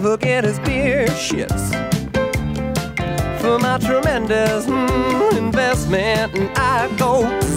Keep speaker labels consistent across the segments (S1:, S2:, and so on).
S1: forget his beer shits for my tremendous mm, investment, and I go.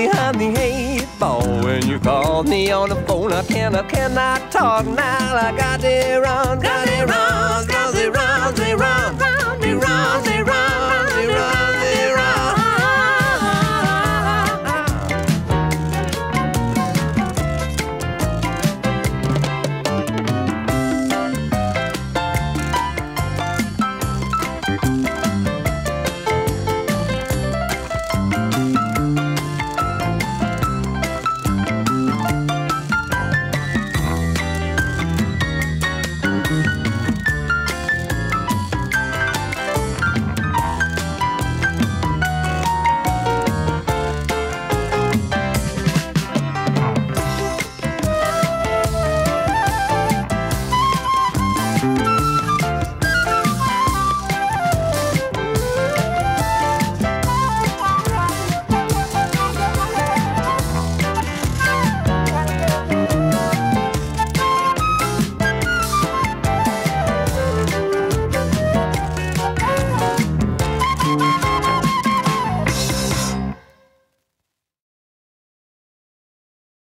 S1: Behind the eight ball when you called me on the phone. I can, I cannot talk now. I got to run, got to run,